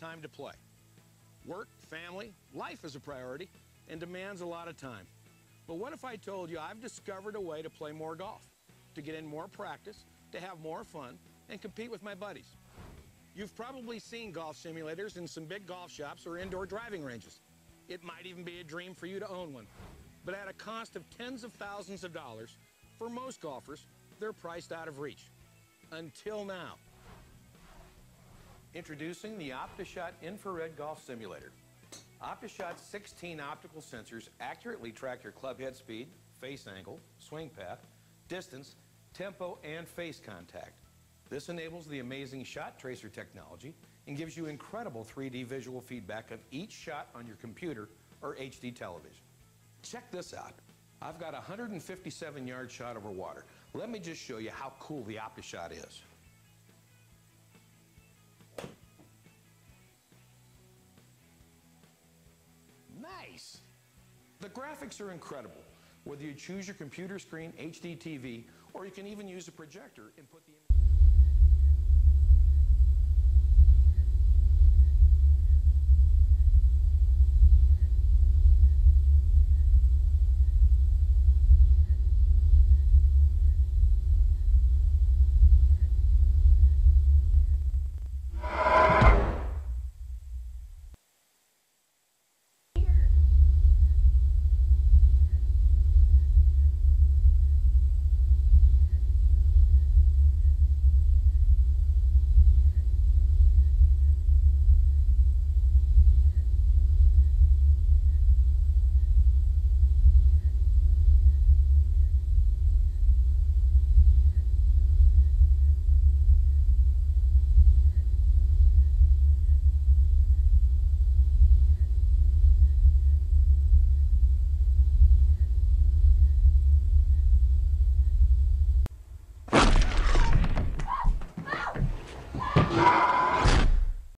time to play. Work, family, life is a priority and demands a lot of time. But what if I told you I've discovered a way to play more golf, to get in more practice, to have more fun, and compete with my buddies? You've probably seen golf simulators in some big golf shops or indoor driving ranges. It might even be a dream for you to own one. But at a cost of tens of thousands of dollars, for most golfers, they're priced out of reach. Until now. Introducing the OptiShot Infrared Golf Simulator. OptiShot's 16 optical sensors accurately track your club head speed, face angle, swing path, distance, tempo, and face contact. This enables the amazing shot tracer technology and gives you incredible 3D visual feedback of each shot on your computer or HD television. Check this out. I've got a 157 yard shot over water. Let me just show you how cool the OptiShot is. Nice! The graphics are incredible. Whether you choose your computer screen, HD TV, or you can even use a projector and put the image